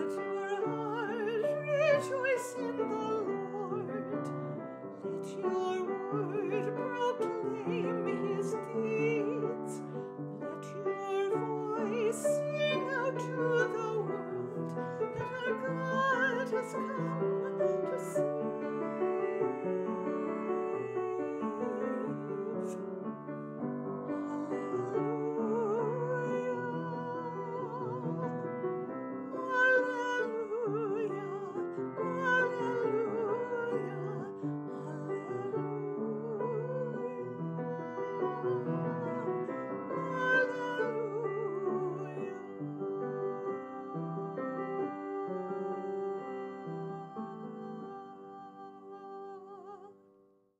Let your rejoice in the Lord. Let your